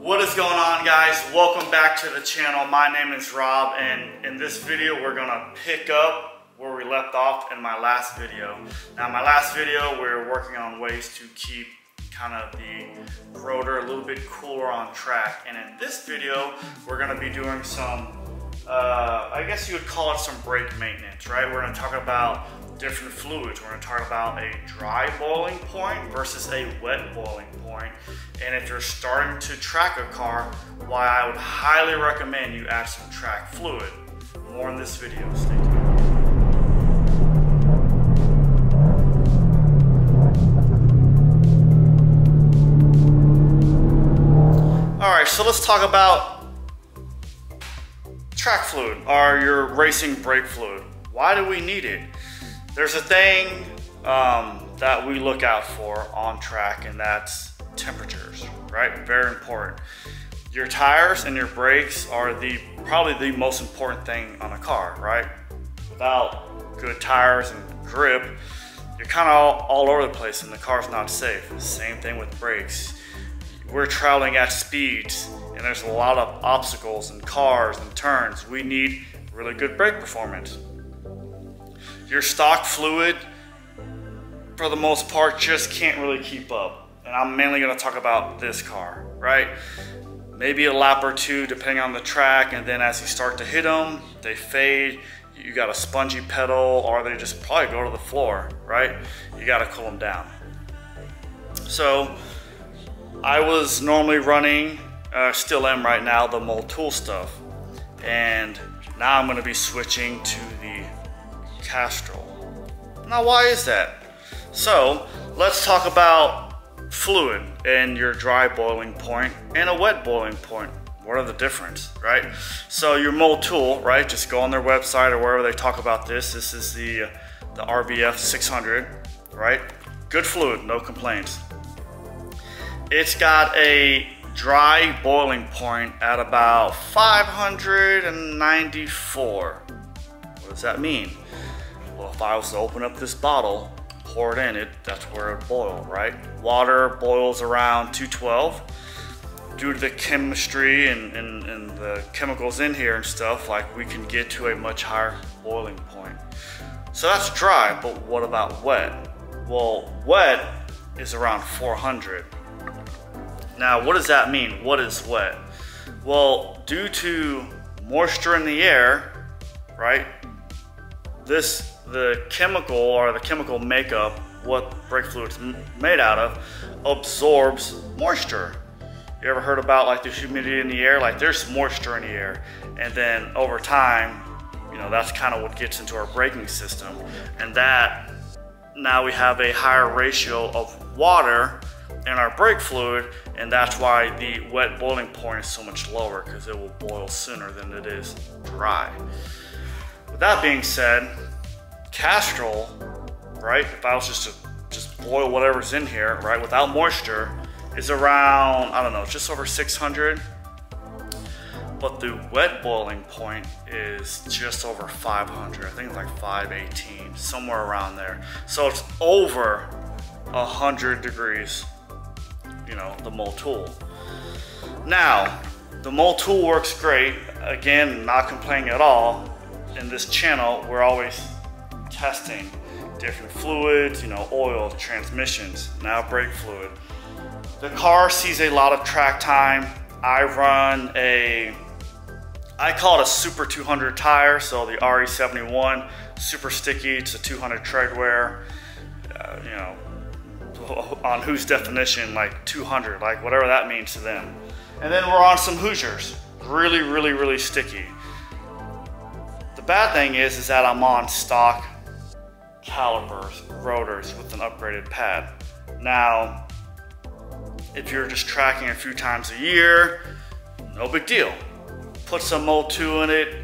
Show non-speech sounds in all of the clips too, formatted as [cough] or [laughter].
What is going on guys? Welcome back to the channel. My name is Rob and in this video we're gonna pick up where we left off in my last video. Now my last video we were working on ways to keep kind of the rotor a little bit cooler on track and in this video we're gonna be doing some uh, I guess you would call it some brake maintenance, right? We're gonna talk about different fluids. We're gonna talk about a dry boiling point versus a wet boiling point. And if you're starting to track a car, why I would highly recommend you add some track fluid. More in this video, stay tuned. All right, so let's talk about track fluid or your racing brake fluid. Why do we need it? There's a thing um, that we look out for on track, and that's temperatures, right? Very important. Your tires and your brakes are the probably the most important thing on a car, right? Without good tires and grip, you're kind of all, all over the place and the car's not safe. Same thing with brakes. We're traveling at speeds and there's a lot of obstacles and cars and turns. We need really good brake performance. Your stock fluid, for the most part, just can't really keep up. And I'm mainly gonna talk about this car, right? Maybe a lap or two depending on the track, and then as you start to hit them, they fade. You got a spongy pedal, or they just probably go to the floor, right? You gotta cool them down. So, I was normally running, uh, still am right now, the Motul stuff. And now I'm gonna be switching to the Castrol. Now, why is that? So, let's talk about fluid and your dry boiling point and a wet boiling point. What are the difference, right? So your Motul, right? Just go on their website or wherever they talk about this. This is the the RBF 600, right? Good fluid, no complaints. It's got a dry boiling point at about 594. What does that mean? If I was to open up this bottle, pour it in, it that's where it boil, right? Water boils around 212. Due to the chemistry and, and, and the chemicals in here and stuff, like we can get to a much higher boiling point. So that's dry, but what about wet? Well, wet is around 400. Now, what does that mean? What is wet? Well, due to moisture in the air, right? This the chemical or the chemical makeup, what brake fluid's made out of, absorbs moisture. You ever heard about like the humidity in the air? Like there's moisture in the air, and then over time, you know that's kind of what gets into our braking system, and that now we have a higher ratio of water in our brake fluid, and that's why the wet boiling point is so much lower because it will boil sooner than it is dry. With that being said, Castrol, right, if I was just to just boil whatever's in here, right, without moisture, is around, I don't know, just over 600. But the wet boiling point is just over 500. I think it's like 518, somewhere around there. So it's over 100 degrees, you know, the Motul. Now, the Motul works great. Again, not complaining at all. In this channel, we're always testing different fluids, you know, oil, transmissions, now brake fluid. The car sees a lot of track time. I run a, I call it a Super 200 tire, so the RE71, super sticky, it's a 200 tread wear, uh, you know, [laughs] on whose definition, like 200, like whatever that means to them. And then we're on some Hoosiers, really, really, really sticky. The bad thing is, is that I'm on stock calipers, rotors with an upgraded pad. Now, if you're just tracking a few times a year, no big deal. Put some Motul in it,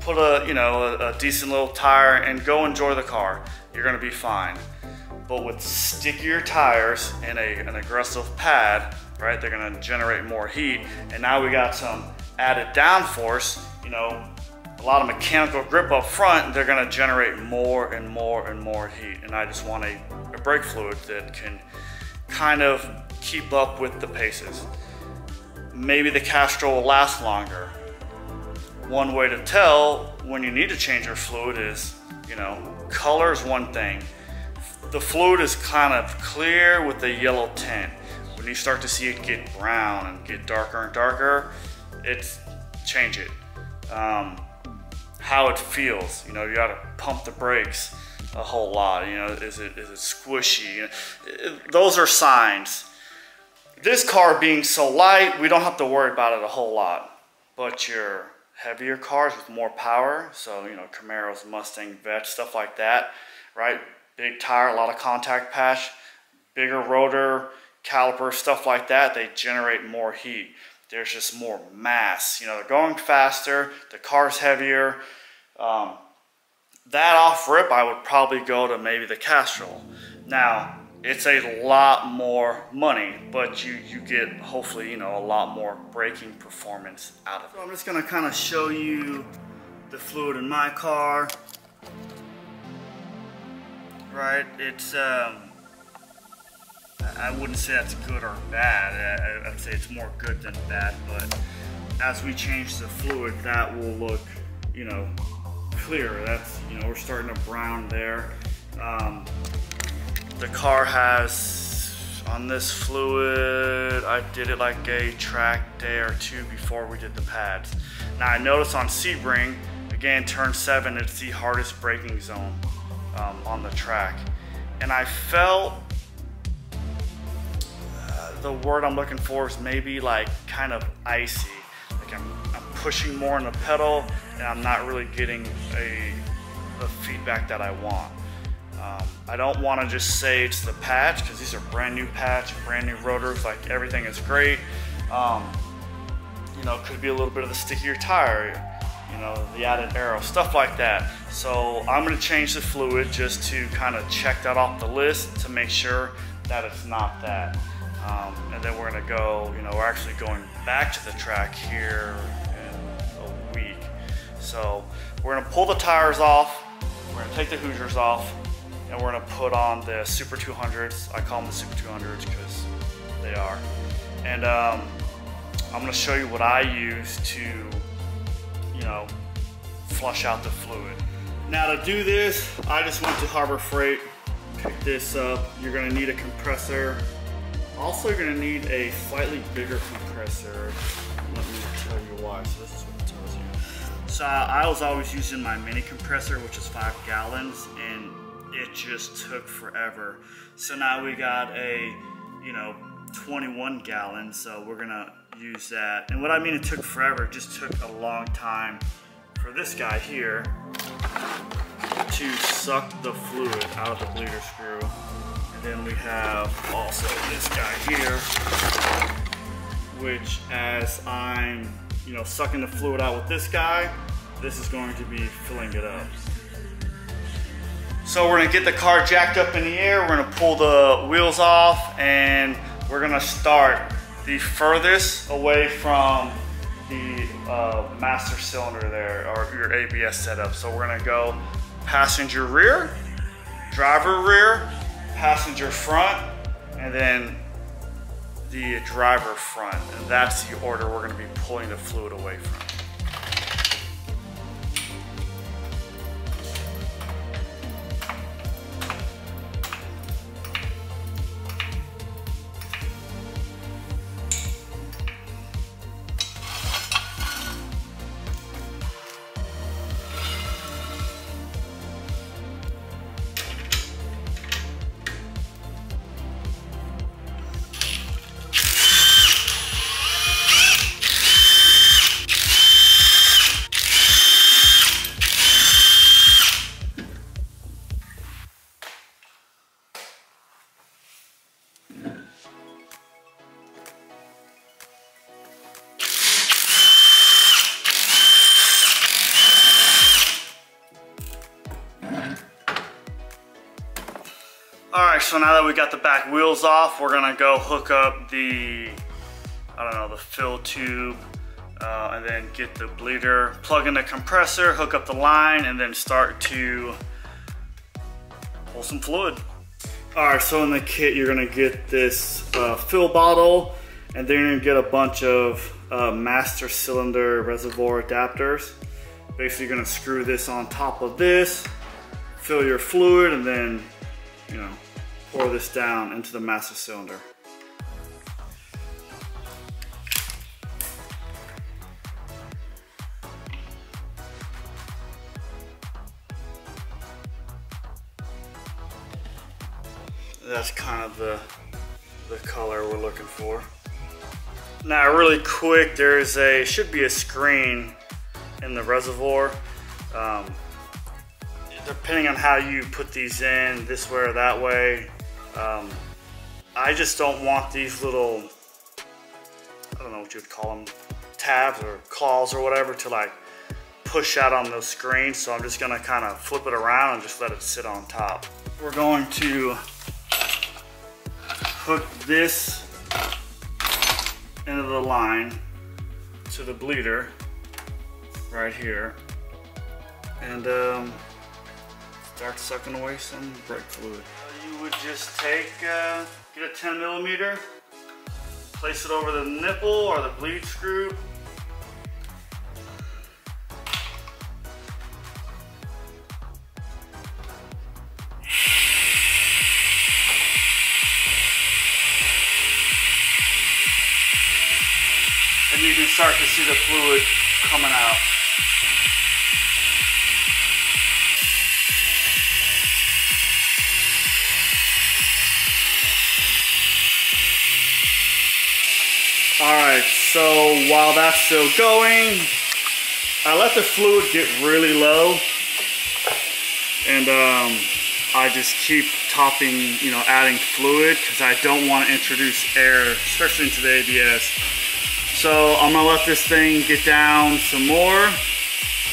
put a, you know, a, a decent little tire and go enjoy the car. You're gonna be fine. But with stickier tires and a, an aggressive pad, right, they're gonna generate more heat. And now we got some added downforce, you know, a lot of mechanical grip up front, they're gonna generate more and more and more heat. And I just want a, a brake fluid that can kind of keep up with the paces. maybe the Castrol will last longer. One way to tell when you need to change your fluid is, you know, color is one thing. The fluid is kind of clear with a yellow tint. When you start to see it get brown and get darker and darker, it's change it. Um, how it feels, you know, you gotta pump the brakes a whole lot. You know, is it is it squishy? those are signs. This car being so light, we don't have to worry about it a whole lot. But your heavier cars with more power, so you know Camaros, Mustang, Vette, stuff like that, right? Big tire, a lot of contact patch, bigger rotor, caliper, stuff like that. They generate more heat. There's just more mass. You know, they're going faster. The car's heavier. Um, that off rip, I would probably go to maybe the Castrol. Now, it's a lot more money, but you, you get hopefully, you know, a lot more braking performance out of it. So I'm just gonna kind of show you the fluid in my car. Right, it's, um, I wouldn't say that's good or bad. I'd say it's more good than bad, but as we change the fluid, that will look, you know, clear. That's, you know, we're starting to brown there. Um, the car has, on this fluid, I did it like a track day or two before we did the pads. Now I noticed on Sebring, again, turn seven, it's the hardest braking zone um, on the track. And I felt, the word I'm looking for is maybe like kind of icy. Like I'm, I'm pushing more on the pedal and I'm not really getting a, the feedback that I want. Um, I don't want to just say it's the patch because these are brand new patch, brand new rotors, like everything is great. Um, you know, could be a little bit of the stickier tire, you know, the added aero, stuff like that. So I'm going to change the fluid just to kind of check that off the list to make sure that it's not that. Um, and then we're going to go, you know, we're actually going back to the track here in a week. so we're gonna pull the tires off, we're gonna take the Hoosiers off, and we're gonna put on the Super 200s. I call them the Super 200s because they are. And um, I'm gonna show you what I use to, you know, flush out the fluid. Now to do this, I just went to Harbor Freight, picked this up. You're gonna need a compressor. Also, you're gonna need a slightly bigger compressor. Let me tell you why. So this is what it tells you. So I was always using my mini compressor, which is five gallons, and it just took forever. So now we got a, you know, 21 gallon, so we're gonna use that. And what I mean it took forever, it just took a long time for this guy here to suck the fluid out of the bleeder screw. Then we have also this guy here, which as I'm you know, sucking the fluid out with this guy, this is going to be filling it up. So we're gonna get the car jacked up in the air, we're gonna pull the wheels off, and we're gonna start the furthest away from the uh, master cylinder there, or your ABS setup. So we're gonna go passenger rear, driver rear, passenger front, and then the driver front, and that's the order we're gonna be pulling the fluid away from. All right, so now that we got the back wheels off, we're gonna go hook up the, I don't know, the fill tube, uh, and then get the bleeder, plug in the compressor, hook up the line, and then start to pull some fluid. All right, so in the kit, you're gonna get this uh, fill bottle, And then you're gonna get a bunch of uh, master cylinder reservoir adapters. Basically, you're gonna screw this on top of this, fill your fluid, and then, you know, pour this down into the master cylinder. That's kind of the, the color we're looking for. Now really quick, there's a, should be a screen in the reservoir. Um, depending on how you put these in, this way or that way, um, I just don't want these little, I don't know what you would call them, tabs or claws or whatever to like push out on those screens. So I'm just gonna kind of flip it around and just let it sit on top. We're going to hook this into the line to the bleeder right here and um, start sucking away some brake fluid. Would just take, uh, get a 10 millimeter, place it over the nipple or the bleed screw, and you can start to see the fluid coming out. All right, so while that's still going, I let the fluid get really low and um, I just keep topping, you know, adding fluid because I don't want to introduce air, especially into the ABS. So I'm gonna let this thing get down some more.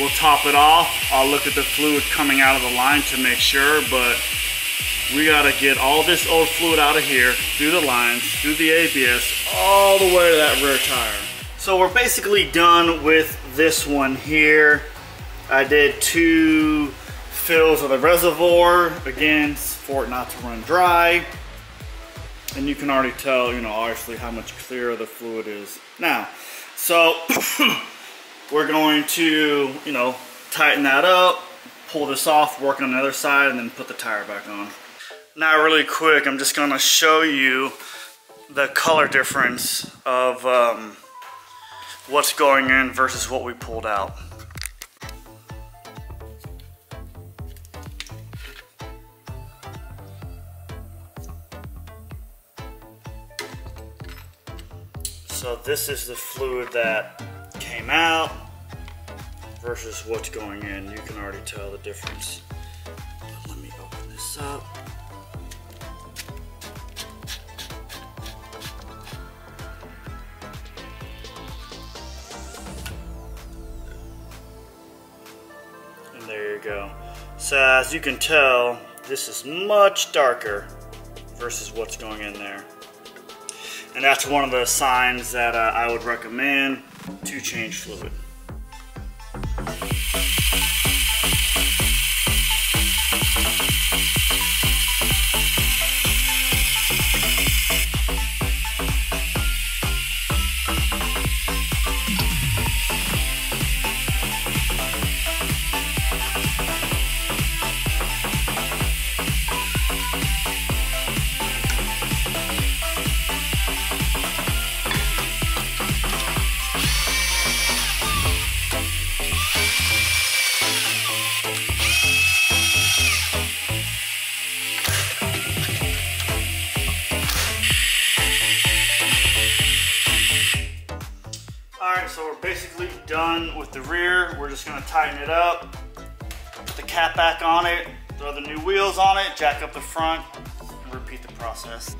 We'll top it off. I'll look at the fluid coming out of the line to make sure, but we gotta get all this old fluid out of here, through the lines, through the ABS, all the way to that rear tire. So we're basically done with this one here. I did two fills of the reservoir, again, for it not to run dry. And you can already tell, you know, obviously how much clearer the fluid is now. So [coughs] we're going to, you know, tighten that up, pull this off, work on the other side, and then put the tire back on. Now really quick, I'm just gonna show you the color difference of um, what's going in versus what we pulled out. So this is the fluid that came out versus what's going in. You can already tell the difference. But let me open this up. So as you can tell, this is much darker versus what's going in there. And that's one of the signs that uh, I would recommend to change fluid. Done with the rear. We're just gonna tighten it up, put the cap back on it, throw the new wheels on it, jack up the front, and repeat the process.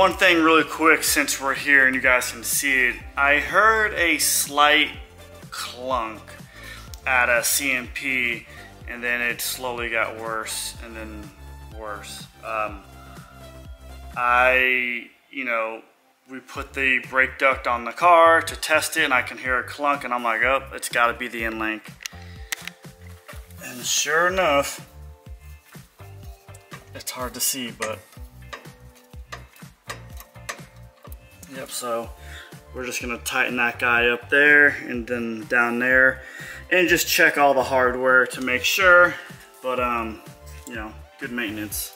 One thing really quick since we're here and you guys can see it. I heard a slight clunk at a CMP and then it slowly got worse and then worse. Um, I, you know, we put the brake duct on the car to test it and I can hear a clunk and I'm like, oh, it's gotta be the end link. And sure enough, it's hard to see, but Yep, so we're just gonna tighten that guy up there and then down there and just check all the hardware to make sure, but um, you know, good maintenance.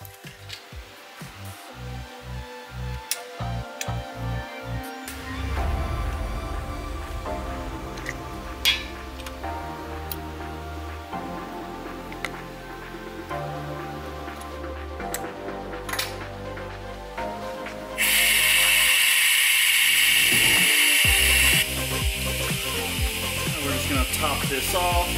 Top this off.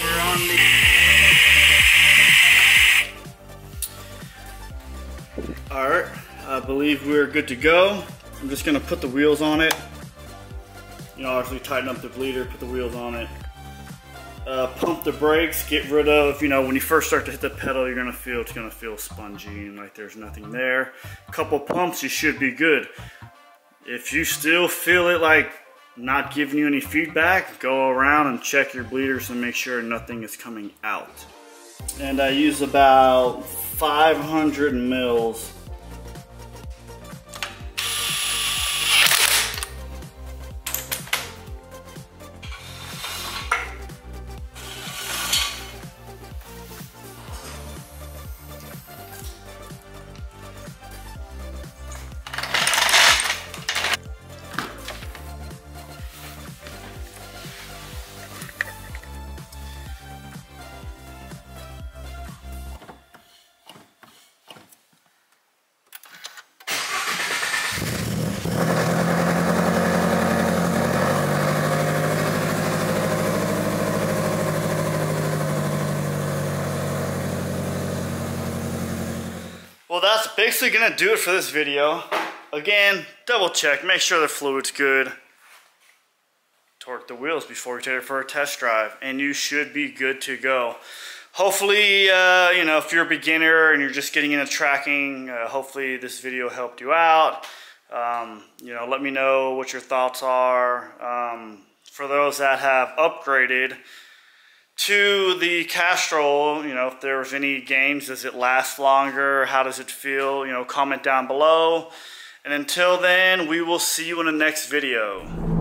We're on the Alright, I believe we're good to go. I'm just gonna put the wheels on it. You know, obviously tighten up the bleeder, put the wheels on it uh, pump the brakes, get rid of, you know, when you first start to hit the pedal, you're gonna feel, it's gonna feel spongy and like there's nothing there. A couple pumps, you should be good. If you still feel it like not giving you any feedback, go around and check your bleeders and make sure nothing is coming out. And I use about 500 mils basically gonna do it for this video. Again, double check, make sure the fluid's good. Torque the wheels before you take it for a test drive, and you should be good to go. Hopefully, uh, you know, if you're a beginner and you're just getting into tracking, uh, hopefully this video helped you out. Um, you know, let me know what your thoughts are. Um, for those that have upgraded, to the Castrol, you know, if there was any games, does it last longer? How does it feel? You know, comment down below. And until then, we will see you in the next video.